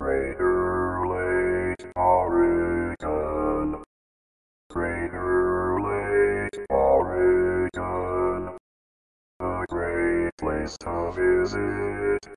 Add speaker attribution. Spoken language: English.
Speaker 1: Greater Lake, Oregon. Greater Lake, Oregon. A great place to visit.